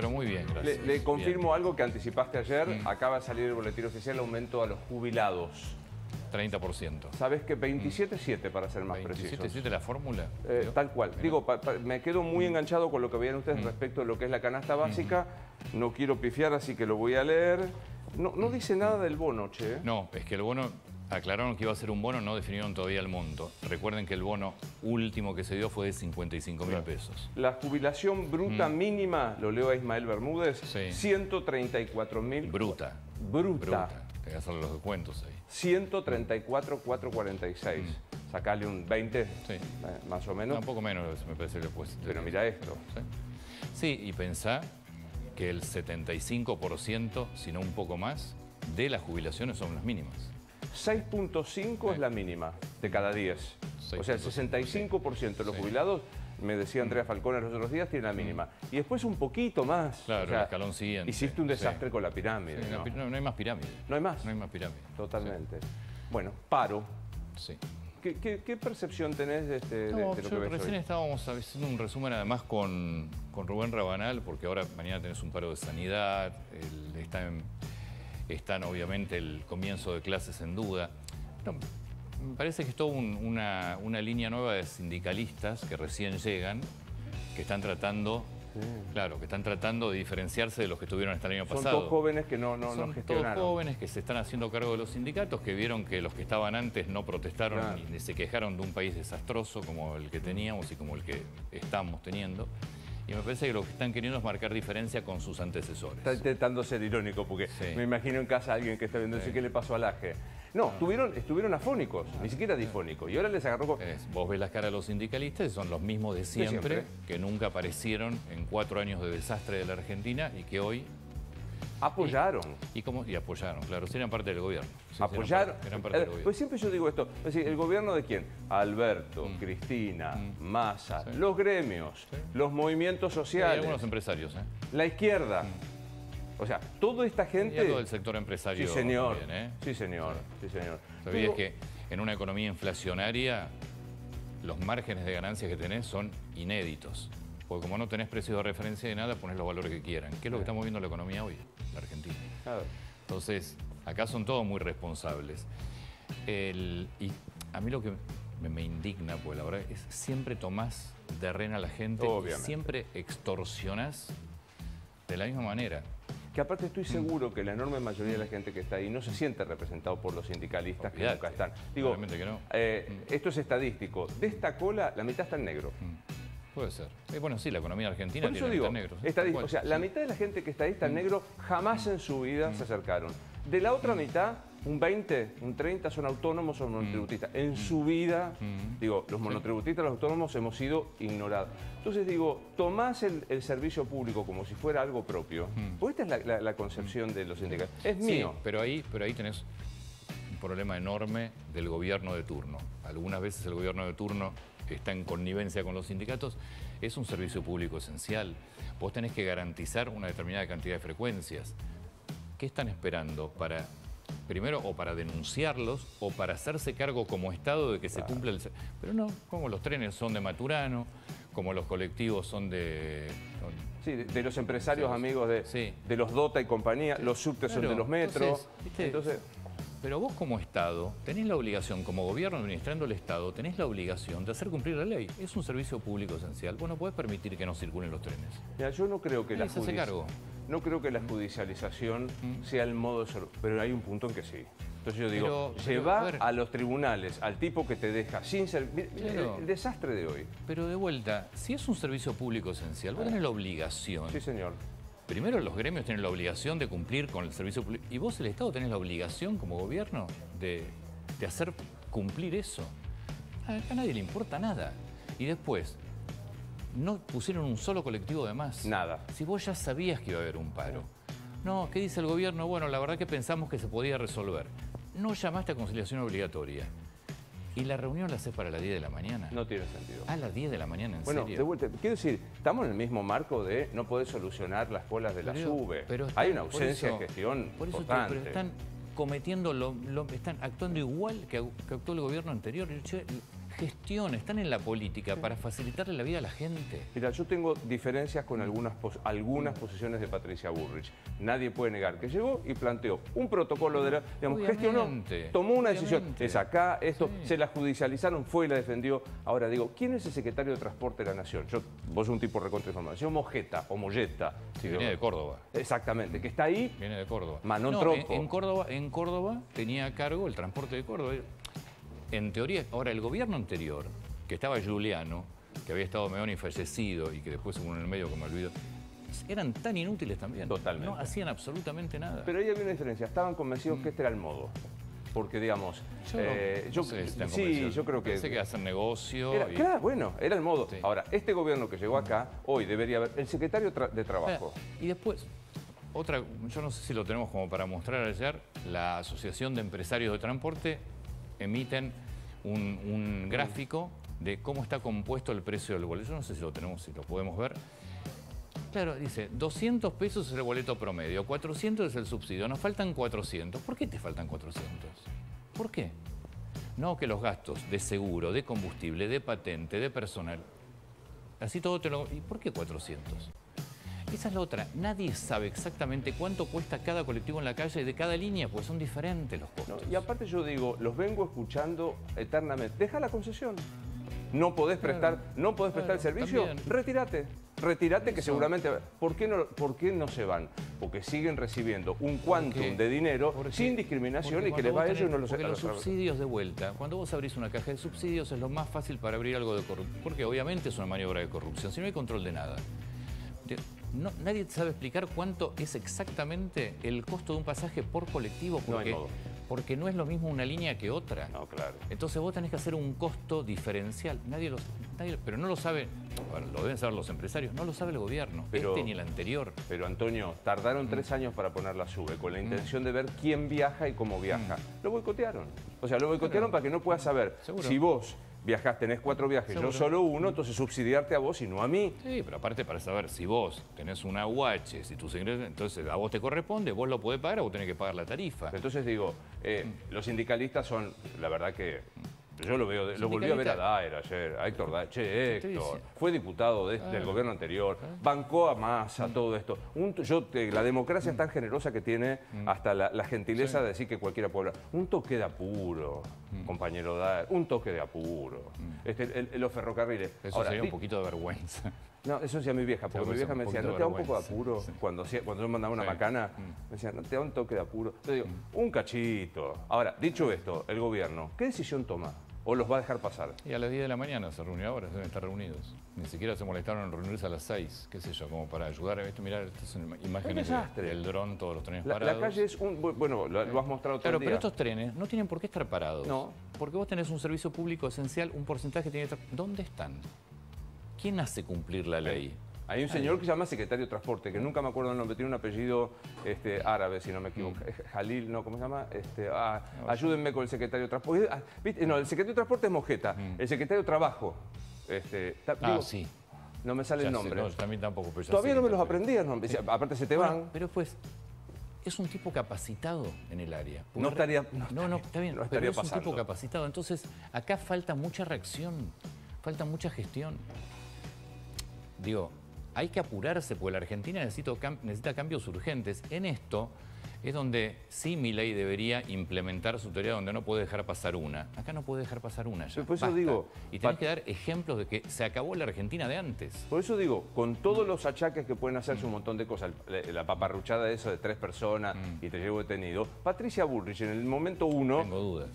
Pero muy bien, gracias. le confirmo Bien. algo que anticipaste ayer. Mm. Acaba de salir el boletín oficial, aumento a los jubilados. 30%. ¿Sabes qué? 27.7 para ser más precisos. 27.7 la fórmula. Eh, tal cual. mira. Digo, pa- pa- me quedo muy Mm. enganchado con lo que veían ustedes respecto de lo que es la canasta básica. No quiero pifiar, así que lo voy a leer. No, no dice nada del bono, che. No, es que el bono, aclararon que iba a ser un bono, no definieron todavía el monto. Recuerden que el bono último que se dio fue de 55 mil pesos. La jubilación bruta mínima, lo leo a Ismael Bermúdez, Mm. Sí. 134 mil. Bruta. Bruta. Bruta. Te hacer los descuentos ahí. 134,446. Sacale un 20, Sí. eh, más o menos. No, un poco menos me parece después. Pero mira esto. ¿Sí? Sí, y pensá que el 75%, si no un poco más, de las jubilaciones son las mínimas. 6.5 es la mínima de cada 10. O sea, el 65% de los jubilados, me decía Andrea Falcone los otros días, tiene la mínima. Y después un poquito más. Claro, el escalón siguiente. Hiciste un Sí. desastre con la pirámide. Sí, ¿no? hay más pirámide. No hay más. No hay más pirámide. Totalmente. Bueno, paro. Sí. ¿Qué, qué- qué percepción tenés de, este, de- No, de lo yo que ves recién hoy? estábamos haciendo un resumen además con, con Rubén Rabanal, porque ahora mañana tenés un paro de sanidad, el- está en- están obviamente el comienzo de clases en duda. No, me parece que es toda un- una, una línea nueva de sindicalistas que recién llegan, que están tratando, claro, que están tratando de diferenciarse de los que estuvieron hasta el año Son pasado. todos jóvenes que no, no, no Son todos gestionaron. jóvenes que se están haciendo cargo de los sindicatos, que vieron que los que estaban antes no protestaron Claro. ni se quejaron de un país desastroso como el que teníamos y como el que estamos teniendo. Y me parece que lo que están queriendo es marcar diferencia con sus antecesores. Está intentando ser irónico porque Sí. me imagino en casa alguien que está viendo eso, Sí. ¿qué le pasó al AGE? No, tuvieron, estuvieron afónicos, ni siquiera difónicos. Y ahora les agarró con... Es, vos ves las caras de los sindicalistas son los mismos de siempre, siempre. que nunca aparecieron en cuatro años de desastre de la Argentina y que hoy... Apoyaron. Y, como, y apoyaron, claro, eran parte del gobierno. Sí, eran apoyaron. parte- eran parte Eh, del gobierno. Pues siempre yo digo esto, es decir, ¿el gobierno de quién? Alberto, Mm. Cristina, Massa, Sí. los gremios, Sí. los movimientos Sí, hay sociales, algunos empresarios, ¿eh? la izquierda. O sea, toda esta Y gente... algo del sector empresario Sí, señor. también, ¿eh? Sí, señor. Sí, señor. ¿Sabías Digo, que en una economía inflacionaria los márgenes de ganancia que tenés son inéditos? Porque como no tenés precios de referencia de nada, pones los valores que quieran. ¿Qué es lo que estamos viendo en la economía hoy, la Argentina? Entonces, acá son todos muy responsables. El- y a mí lo que me, me indigna, pues la verdad, es siempre tomás de rena a la gente Obviamente. siempre extorsionás de la misma manera. Que aparte Mm. estoy seguro que la enorme mayoría de la gente que está ahí no se siente representado por los sindicalistas que nunca están. Digo, Obviamente que no. eh, esto es estadístico. De esta cola, la mitad está en negro. Puede ser. Eh, bueno, sí, la economía argentina Por eso tiene digo, negros. Tal o sea, la. Mm. mitad de la gente que está ahí está en negro, jamás en su vida se acercaron. De la otra mitad, un 20, un 30 son autónomos o Mm. monotributistas. En su vida, digo, los monotributistas, los autónomos hemos sido ignorados. Entonces digo, tomás el, el servicio público como si fuera algo propio. Pues esta es la, la- la concepción de los sindicatos. Es Mm. Sí, mío. pero ahí, pero ahí tenés un problema enorme del gobierno de turno. Algunas veces el gobierno de turno está en connivencia con los sindicatos. Es un servicio público esencial. Vos tenés que garantizar una determinada cantidad de frecuencias. ¿Qué están esperando para, primero, o para denunciarlos o para hacerse cargo como Estado de que se cumpla el... Pero no, como los trenes son de Maturano, como los colectivos son de... Sí, de, de los empresarios Sí, amigos de, sí. de los DOTA y compañía, los subtes son de los metros. entonces. Entonces, Pero vos como Estado tenés la obligación, como gobierno administrando el Estado, tenés la obligación de hacer cumplir la ley. Es un servicio público esencial. Vos no podés permitir que no circulen los trenes. mira, yo no creo que la judici- cargo. No creo que la judicialización sea el modo de ser, pero hay un punto en que sí. Entonces yo digo, Pero- pero, lleva a los tribunales al tipo que te deja sin ser... Claro. el, el desastre de hoy. Pero de vuelta, si es un servicio público esencial, vos tenés la obligación. Sí, señor. Primero los gremios tienen la obligación de cumplir con el servicio público. Y vos, el Estado, tenés la obligación como gobierno de, de hacer cumplir eso. A, a nadie le importa nada. Y después, no pusieron un solo colectivo de más. Nada. Si vos ya sabías que iba a haber un paro. No, ¿qué dice el gobierno? Bueno, la verdad que pensamos que se podía resolver. No llamaste a conciliación obligatoria. Y la reunión la haces para las 10 de la mañana. No tiene sentido. A las 10 de la mañana, ¿en Bueno, serio? de vuelta, quiero decir, estamos en el mismo marco de no poder solucionar las colas de la Pero- SUBE. pero Hay una ausencia eso- de gestión por eso te- importante. pero están cometiendo lo, lo- están actuando igual que, actuó el gobierno anterior. Están en la política para facilitarle la vida a la gente. Mira, yo tengo diferencias con algunas, algunas posiciones de Patricia Burrich. Nadie puede negar que llegó y planteó un protocolo de la, digamos, gestionó, tomó una decisión, es acá, esto, se la judicializaron, fue y la defendió. Ahora digo, ¿quién es el secretario de Transporte de la Nación? Yo, vos sos un tipo recontra información, Mojeta o Molleta. Sí, viene de Córdoba. Exactamente, que está ahí. Viene de Córdoba. Manon En, Córdoba, en Córdoba tenía a cargo el transporte de Córdoba. En teoría, ahora el gobierno anterior, que estaba Juliano, que había estado Meoni fallecido y que después en el medio que me olvido, eran tan inútiles también. Totalmente. No hacían absolutamente nada. Pero ahí había una diferencia. Estaban convencidos mm. que este era el modo. Porque, digamos, yo, eh, sí, yo creo que... Sé que hacen negocio... Claro, bueno, era el modo. Ahora, este gobierno que llegó acá, hoy debería haber... El secretario de Trabajo. Y después, otra, yo no sé si lo tenemos como para mostrar ayer, la Asociación de Empresarios de Transporte emiten un, gráfico de cómo está compuesto el precio del boleto. Yo no sé si lo tenemos, si lo podemos ver. Claro, dice, 200 pesos es el boleto promedio, 400 es el subsidio, nos faltan 400. ¿Por qué te faltan 400? ¿Por qué? No que los gastos de seguro, de combustible, de patente, de personal, así todo te lo... ¿Y por qué 400? Esa es la otra. Nadie sabe exactamente cuánto cuesta cada colectivo en la calle de cada línea, pues son diferentes los costos. y aparte yo digo, los vengo escuchando eternamente. Deja la concesión. No podés prestar, no podés prestar el servicio, retírate. Retírate que seguramente... ¿por qué, no, ¿Por qué no se van? Porque siguen recibiendo un quantum de dinero sin discriminación y que les va a ellos y no los Porque los subsidios de vuelta, cuando vos abrís una caja de subsidios es lo más fácil para abrir algo de corrupción. Porque obviamente es una maniobra de corrupción, si no hay control de nada nadie sabe explicar cuánto es exactamente el costo de un pasaje por colectivo porque no, porque no es lo mismo una línea que otra. No, claro. Entonces vos tenés que hacer un costo diferencial. Nadie lo, pero no lo sabe, lo deben saber los empresarios, no lo sabe el gobierno, pero, este ni el anterior. Pero Antonio, tardaron tres mm. años para poner la SUBE con la mm. intención de ver quién viaja y cómo viaja. Mm. Lo boicotearon. O sea, lo boicotearon para que no puedas saber si vos viajás, tenés cuatro viajes, yo solo uno, entonces subsidiarte a vos y no a mí. Sí, pero aparte para saber si vos tenés una UH, si tus ingresos, entonces a vos te corresponde, vos lo podés pagar o vos tenés que pagar la tarifa. Entonces digo, eh, los sindicalistas son, la verdad que yo lo veo, lo volví a ver a Daer ayer, a Héctor Daer. Che, Héctor, fue diputado del ah. gobierno anterior, ah. bancó a Massa, mm. todo esto. yo, la democracia es tan generosa que tiene mm. hasta la, gentileza de decir que cualquiera puede hablar. Un toque de apuro, mm. compañero Daer, un toque de apuro. Este, los ferrocarriles. Eso sería un poquito de vergüenza. No, eso decía mi vieja, porque mi vieja me decía, ¿no te da un poco de apuro? Cuando, cuando yo mandaba una macana, me decía, ¿no te da un toque de apuro? Yo digo, un cachito. Ahora, dicho esto, el gobierno, ¿qué decisión toma? ¿O los va a dejar pasar? Y a las 10 de la mañana se reunió ahora, deben estar reunidos. Ni siquiera se molestaron en reunirse a las 6, qué sé yo, como para ayudar a esto. Mirar, estas son imágenes del dron, todos los trenes parados. La calle es un. Bueno, lo, has mostrado todo Claro, el pero estos trenes no tienen por qué estar parados. No. Porque vos tenés un servicio público esencial, un porcentaje tiene. ¿Dónde están? ¿Quién hace cumplir la ley? Hay un señor que se llama secretario de transporte, que nunca me acuerdo el nombre, tiene un apellido este, árabe, si no me equivoco. Mm. Jalil, no, ¿cómo se llama? Este, ah, ayúdenme con el secretario de transporte. Ah, no, el secretario de transporte es Mojeta. Mm. El secretario de trabajo. Este, ah, sí. No me sale el nombre. No, también tampoco. Todavía no me los aprendía, no, aparte se te van. Pero pues, es un tipo capacitado en el área. No estaría. No, no, está bien. pero es un tipo capacitado. Entonces, acá falta mucha reacción, falta mucha gestión. Digo, hay que apurarse porque la Argentina necesita, cambios urgentes. En esto es donde sí mi ley debería implementar su teoría donde no puede dejar pasar una. Acá no puede dejar pasar una ya. Por eso digo, y tenés que dar ejemplos de que se acabó la Argentina de antes. Por eso digo, con todos los achaques que pueden hacerse un montón de cosas, la paparruchada de eso de tres personas mm. y te llevo detenido, Patricia Bullrich en el momento uno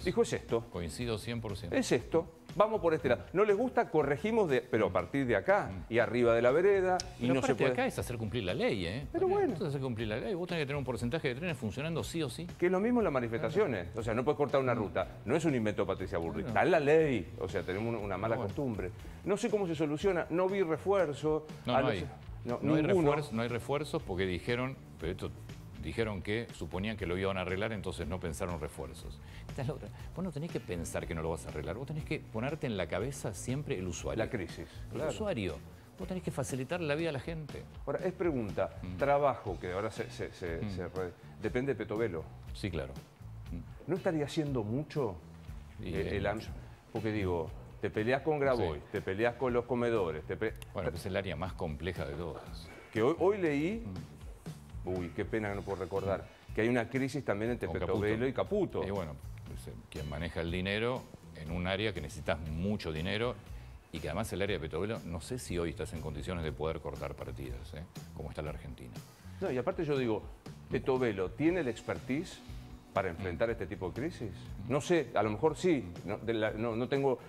dijo es esto. Coincido 100%. Es esto vamos por este lado. No les gusta, corregimos, de, pero a partir de acá y arriba de la vereda. Y no se puede... acá es hacer cumplir la ley, ¿eh? Pero bueno. Es hacer cumplir la ley. Vos tenés que tener un porcentaje de trenes funcionando sí o sí. Que es lo mismo en las manifestaciones. O sea, no puedes cortar una ruta. No es un invento Patricia Burri. Está en la ley. O sea, tenemos una mala costumbre. No sé cómo se soluciona. No vi refuerzo. No, no hay. No, hay refuerzos, no hay refuerzos porque dijeron, pero esto dijeron que suponían que lo iban a arreglar, entonces no pensaron refuerzos. Esta es la otra. Vos no tenés que pensar que no lo vas a arreglar, vos tenés que ponerte en la cabeza siempre el usuario. La crisis. El usuario. Vos tenés que facilitar la vida a la gente. Ahora, es pregunta, mm. trabajo, que ahora se, mm. depende de Petovelo. Sí, claro. ¿No estaría haciendo mucho eh, el, Porque digo, te peleas con Grabois, te peleas con los comedores. bueno, es el área más compleja de todas. Que hoy, hoy leí, uy, qué pena que no puedo recordar, que hay una crisis también entre Petrovelo y Caputo. Y bueno, pues, quien maneja el dinero en un área que necesitas mucho dinero y que además el área de Petrovelo, no sé si hoy estás en condiciones de poder cortar partidas, ¿eh? como está la Argentina. No, y aparte yo digo, Petrovelo tiene el expertise para enfrentar este tipo de crisis. No sé, a lo mejor sí, no, no tengo,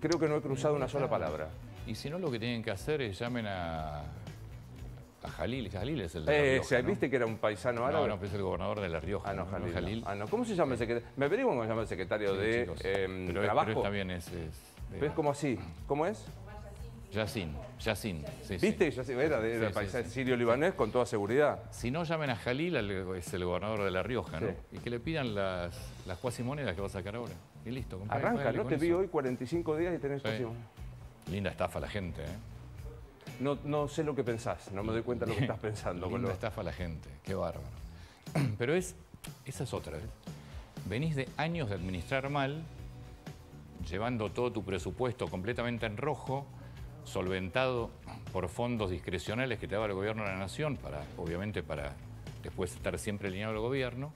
creo que no he cruzado una sola palabra. Y si no, lo que tienen que hacer es llamen a, a Jalil. Jalil es el de La eh, Rioja, ¿Viste que era un paisano árabe? No, no, es el gobernador de La Rioja. Ah, no, Jalil. Ah, no. ¿Cómo se llama el secretario? Me averiguo cómo se llama el secretario de em, Trabajo. Pero también es... es como así? ¿Cómo es? Yacine, Yacine. Sí, ¿Viste? Sí. Era de, de país sirio-libanés con toda seguridad. Si no, llamen a Jalil, es el gobernador de La Rioja, ¿no? Y que le pidan las, las cuasimonedas que va a sacar ahora. Y listo. Arranca, ¿no? Te vi hoy 45 días y tenés cuasimonedas. Linda estafa la gente, ¿eh? No, no sé lo que pensás, no me doy cuenta de lo que estás pensando. Linda estafa la gente, qué bárbaro. Pero es, esa es otra. ¿eh? Venís de años de administrar mal, llevando todo tu presupuesto completamente en rojo, solventado por fondos discrecionales que te daba el gobierno de la nación, para, obviamente para después estar siempre alineado al gobierno,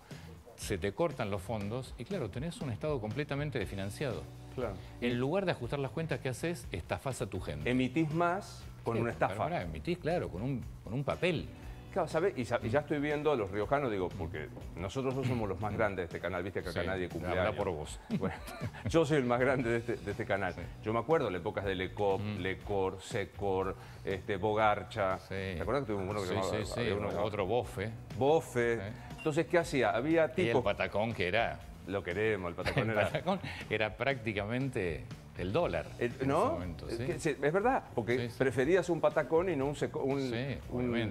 se te cortan los fondos y claro, tenés un Estado completamente desfinanciado. Claro. En lugar de ajustar las cuentas que haces, estafás a tu gente. Emitís más con una estafa. Ahora emitís, claro, con un, con un papel. Claro, ¿sabes? Y, ya estoy viendo a los riojanos, digo, porque nosotros no somos los más grandes de este canal, viste que acá nadie cumple años. por vos. yo soy el más grande de este, este canal. Yo me acuerdo de épocas de Lecop, mm. Lecor, Secor, este, Bogarcha. ¿Te acuerdas que tuvimos uno que llamaba? Sí, sí, uno, otro Bofe. Bofe. Entonces, ¿qué hacía? Había tipos... Y el patacón que era... Lo queremos, el patacón el Patacón era prácticamente el dólar. ¿No? es verdad, porque preferías un patacón y no un, un, un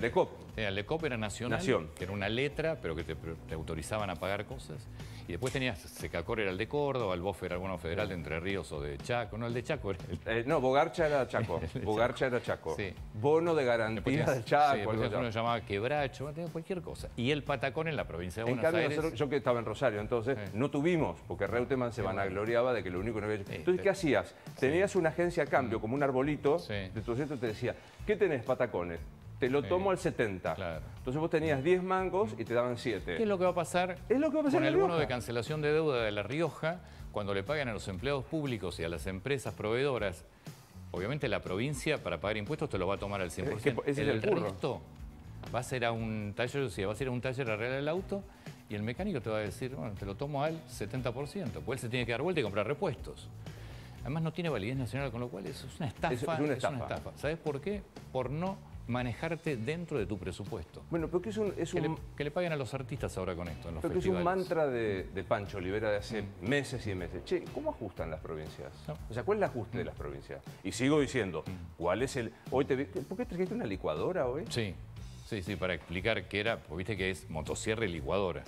Lecop. el Lecop era nacional, que era una letra, pero que te, autorizaban a pagar cosas. Y después tenías, Secacor era el de Córdoba, el BOF era el bono federal de Entre Ríos o de Chaco. No, el de Chaco era el... Eh, no, Bogarcha era Chaco. Bogarcha era Chaco. Bono de garantía del Chaco. Sí, uno llamaba Quebracho, cualquier cosa. Y el patacón en la provincia de Buenos Aires. yo que estaba en Rosario, entonces no tuvimos, porque Reutemann se vanagloriaba de que lo único que no había hecho. Entonces, ¿qué hacía? Tenías una agencia a cambio, mm. como un arbolito, entonces te decía, ¿qué tenés patacones? Te lo tomo al 70. Entonces vos tenías 10 mangos y te daban 7. ¿Qué es lo que va a pasar, ¿Es lo que va a pasar con el bono de cancelación de deuda de La Rioja cuando le pagan a los empleados públicos y a las empresas proveedoras? Obviamente la provincia para pagar impuestos te lo va a tomar al 100%. Es el, resto va a ser a un taller, si va a ser a un taller a arreglar el auto y el mecánico te va a decir, bueno, te lo tomo al 70%, pues él se tiene que dar vuelta y comprar repuestos. Además no tiene validez nacional, con lo cual eso es una estafa. Es, una, estafa. ¿Sabes por qué? Por no manejarte dentro de tu presupuesto. Bueno, porque es un... Es que, Le, paguen a los artistas ahora con esto, en los es un mantra de, Pancho Olivera de hace mm. meses y meses. Che, ¿cómo ajustan las provincias? O sea, ¿cuál es el ajuste de las provincias? Y sigo diciendo. ¿cuál es el... Hoy te... ¿Por qué trajiste una licuadora hoy? Sí, sí, sí, para explicar qué era, porque viste que es motosierra y licuadora.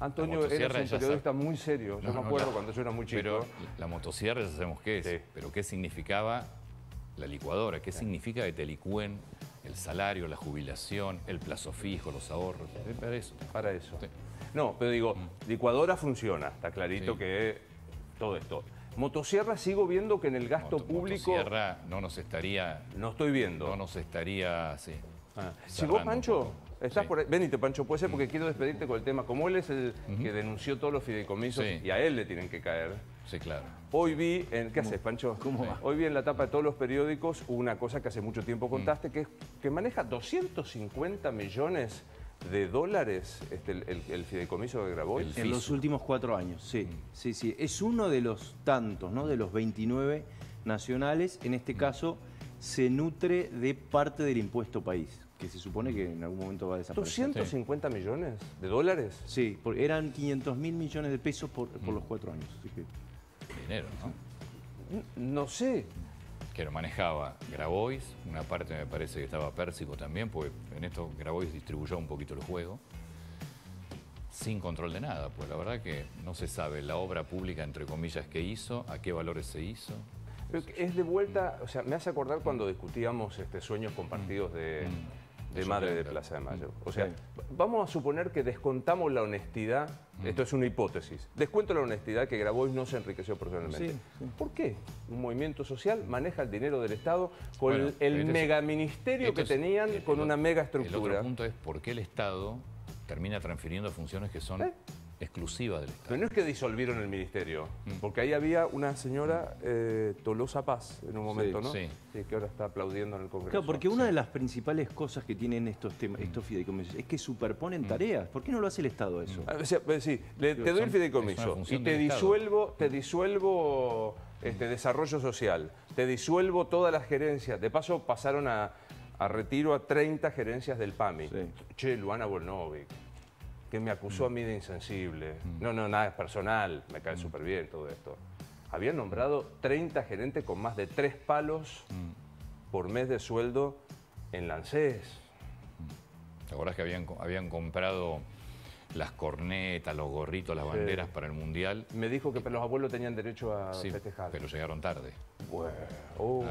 Antonio era un periodista muy serio, yo me acuerdo cuando yo era muy chico. Pero la motosierra ya sabemos qué es, pero ¿qué significaba la licuadora? ¿Qué significa que te licúen el salario, la jubilación, el plazo fijo, los ahorros? Para eso. Para eso. No, pero digo, mm. licuadora funciona, está clarito que todo esto. Motosierra sigo viendo que en el gasto público... Motosierra no nos estaría... No estoy viendo. No nos estaría, sí. Ah. Si vos, Pancho, Estás por Venite, Pancho, puede ser porque quiero despedirte con el tema. Como él es el que denunció todos los fideicomisos y a él le tienen que caer. Sí, claro. Hoy vi, en, ¿qué haces, Pancho? ¿Cómo va? Hoy vi en la tapa de todos los periódicos una cosa que hace mucho tiempo contaste, que, es, que maneja 250 millones de dólares este, el, fideicomiso de Grabois. En los últimos cuatro años, sí. Sí, sí. Es uno de los tantos, ¿no? De los 29 nacionales. En este caso, se nutre de parte del impuesto país que se supone que en algún momento va a desaparecer. ¿250 millones de dólares? Sí, porque eran 500 mil millones de pesos por, los cuatro años. Dinero, ¿no? No sé. Que lo manejaba Grabois, una parte me parece que estaba Pérsico también, porque en esto Grabois distribuyó un poquito el juego, sin control de nada, pues la verdad que no se sabe la obra pública, entre comillas, que hizo, a qué valores se hizo. es de vuelta, o sea, me hace acordar cuando discutíamos este, sueños compartidos de... Mm de Madre de Plaza de Mayo. O sea, vamos a suponer que descontamos la honestidad, esto es una hipótesis, descuento la honestidad que Grabois no se enriqueció personalmente. ¿Por qué un movimiento social maneja el dinero del Estado con el, este megaministerio que tenían con una mega estructura? El otro punto es por qué el Estado termina transfiriendo funciones que son... ¿Eh? Exclusiva del Estado. Pero no es que disolvieron el ministerio, mm. porque ahí había una señora eh, Tolosa Paz en un momento, ¿no? Sí. Que ahora está aplaudiendo en el Congreso. Claro, porque una de las principales cosas que tienen estos temas, mm. estos fideicomisos, es que superponen mm. tareas. ¿Por qué no lo hace el Estado eso? Ah, eh, sí, te doy el fideicomiso y te disuelvo, te disuelvo este, desarrollo social, te disuelvo todas las gerencias. De paso pasaron a, retiro a 30 gerencias del PAMI. Che, Luana Volnovic que me acusó a mí de insensible. Mm. No, no, nada es personal, me cae mm. súper bien todo esto. Habían nombrado 30 gerentes con más de tres palos mm. por mes de sueldo en Lancés. ¿Te acordás que habían, habían comprado las cornetas, los gorritos, las banderas para el Mundial? Me dijo que los abuelos tenían derecho a festejar. pero llegaron tarde. Bueno, oh.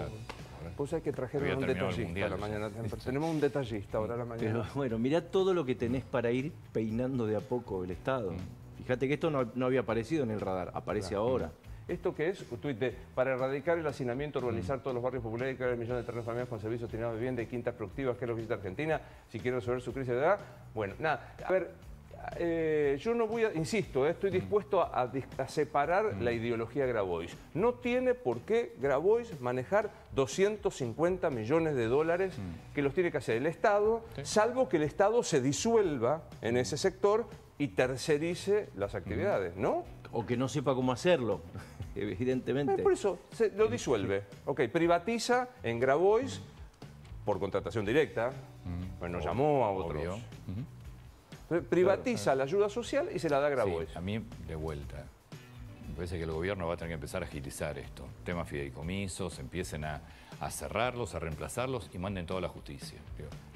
Pues hay que trajeron un detallista la mañana. Tenemos un detallista ahora a la mañana. Pero bueno, mirá todo lo que tenés para ir peinando de a poco el Estado. Mm. Fíjate que esto no, había aparecido en el radar, aparece ahora. ¿Esto qué es? Un de, para erradicar el hacinamiento, urbanizar mm. todos los barrios populares y crear millones de terrenos familiares con servicios destinados de vivienda y quintas productivas, que es lo que visita Argentina, si quieren resolver su crisis de edad. Bueno, nada, a ver, eh, yo no voy a, insisto, eh, estoy mm. dispuesto a, separar la mm. ideología Grabois. No tiene por qué Grabois manejar 250 millones de dólares mm. que los tiene que hacer el Estado, salvo que el Estado se disuelva en ese sector y tercerice las actividades, ¿no? O que no sepa cómo hacerlo, evidentemente. por eso, se lo disuelve. Ok, privatiza en Grabois por contratación directa, pues nos llamó a otros. Privatiza la ayuda social y se la da a Grabois. a mí, de vuelta, me parece que el gobierno va a tener que empezar a agilizar esto. Temas fideicomisos, empiecen a, cerrarlos, a reemplazarlos y manden toda la justicia.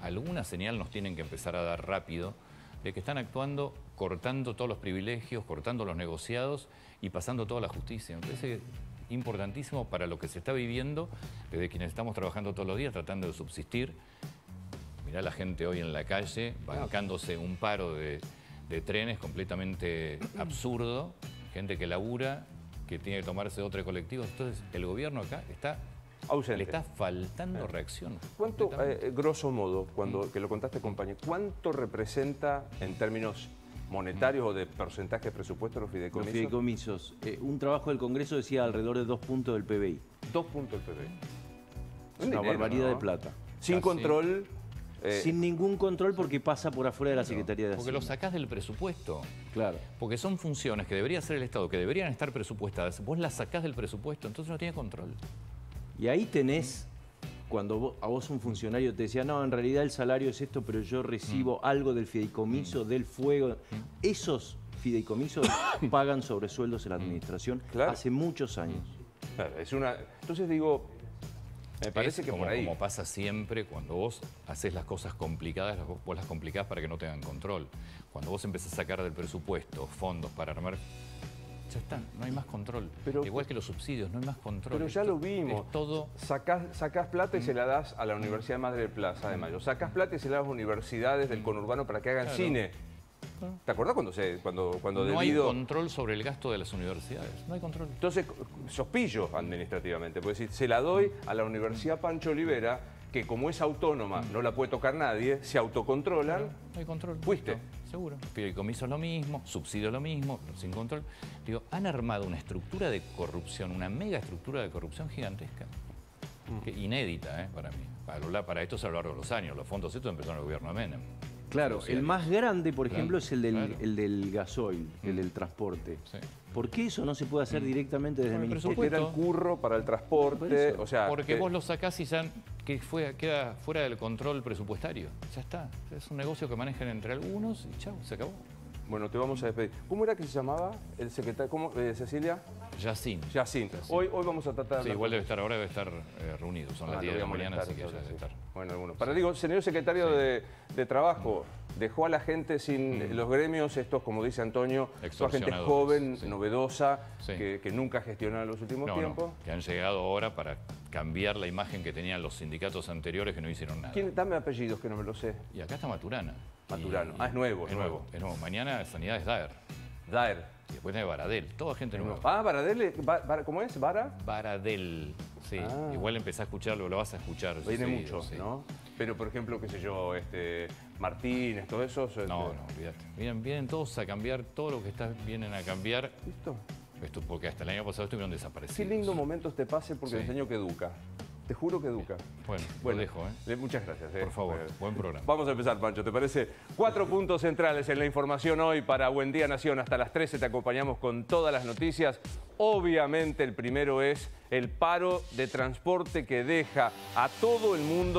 alguna señal nos tienen que empezar a dar rápido de que están actuando cortando todos los privilegios, cortando los negociados y pasando toda la justicia. Me parece importantísimo para lo que se está viviendo desde quienes estamos trabajando todos los días tratando de subsistir Mirá la gente hoy en la calle bancándose un paro de, trenes completamente absurdo, gente que labura, que tiene que tomarse otro colectivo. Entonces, el gobierno acá está Ausente. Le está faltando eh. reacción. ¿Cuánto, eh, grosso modo, cuando mm. que lo contaste, compañero, cuánto representa en términos monetarios o de porcentaje de presupuesto los fideicomisos? Los fideicomisos. Eh, un trabajo del Congreso decía alrededor de dos puntos del PBI. Dos puntos del PBI. Es una barbaridad de plata. Sin control eh, Sin ningún control porque pasa por afuera de la Secretaría de Hacienda. Porque lo sacás del presupuesto. Claro. Porque son funciones que debería hacer el Estado, que deberían estar presupuestadas. Vos las sacás del presupuesto, entonces no tiene control. Y ahí tenés, cuando a vos un funcionario te decía, no, en realidad el salario es esto, pero yo recibo mm. algo del fideicomiso, mm. del fuego. Mm. Esos fideicomisos pagan sobresueldos en la administración hace muchos años. es una... Entonces digo, me parece que como, por ahí. Como pasa siempre, cuando vos haces las cosas complicadas, vos las complicás para que no tengan control. Cuando vos empezás a sacar del presupuesto fondos para armar ya está, no hay más control. Igual que los subsidios, no hay más control. Pero ya lo vimos. todo... Sacás, plata y se la das a la Universidad Madre de Plaza de Mayo. Sacás plata y se la das a universidades del conurbano para que hagan cine. ¿Te acuerdas cuando se cuando cuando No hay control sobre el gasto de las universidades, no hay control. Entonces, sospillo administrativamente, porque si se la doy a la Universidad Pancho Olivera, que como es autónoma, no la puede tocar nadie, se autocontrolan. no hay control. Fuiste. seguro. Fideicomiso es lo mismo, subsidio lo mismo, sin control. Digo, han armado una estructura de corrupción, una mega estructura de corrupción gigantesca. Mm. inédita ¿eh? para mí. Para, para esto es a lo largo de los años. Los fondos estos empezaron en el gobierno de Menem. Claro, el más grande, por ejemplo, es el del, el del gasoil, el mm. del transporte. ¿Por qué eso no se puede hacer mm. directamente desde el Ministerio? Era el curro para el transporte, o sea... Porque vos lo sacás y ya que fue, queda fuera del control presupuestario. Ya está. Es un negocio que manejan entre algunos y chao, se acabó. Bueno, te vamos a despedir. ¿Cómo era que se llamaba el secretario? ¿Cómo, eh, Cecilia? Yacín. Yacín. Hoy, hoy vamos a tratar... Sí, igual debe estar, ahora debe estar eh, reunido. Son las 10 ah, de la mañana, así que ya debe estar. Bueno, bueno. Para digo, señor secretario de, de Trabajo, dejó a la gente sin los gremios, estos, como dice Antonio, toda gente joven, sí. novedosa, Sí. que, que nunca gestionó en los últimos No, no, tiempos. que han llegado ahora para cambiar la imagen que tenían los sindicatos anteriores que no hicieron nada. ¿Quién- Dame apellidos que no me lo sé. Y acá está Maturana. Maturano. Y- Ah, es nuevo, Es nuevo. nuevo. Es nuevo. Mañana Sanidad es Daer. Daer. Y después tiene Baradel. Toda gente nueva. Ah, Baradel, Ba- Ba- ¿cómo es? ¿Vara? Baradel. Sí. Ah. Igual empezás a escucharlo, lo vas a escuchar. Viene mucho, sí. ¿no? Pero, por ejemplo, qué sé yo, este, Martínez, todo eso. este, No, no, olvídate. Vienen, vienen todos a cambiar, todo lo que está, vienen a cambiar. ¿Listo? Esto, porque hasta el año pasado estuvieron Qué desaparecidos. lindo momento este pase porque Sí. enseño que educa. Te juro que educa. Bueno, Bueno, lo dejo, ¿eh? Muchas gracias. eh. Por favor, buen programa. Vamos a empezar, Pancho, ¿te parece? Cuatro puntos centrales en la información hoy para Buen Día Nación. Hasta las 13 te acompañamos con todas las noticias. Obviamente el primero es el paro de transporte que deja a todo el mundo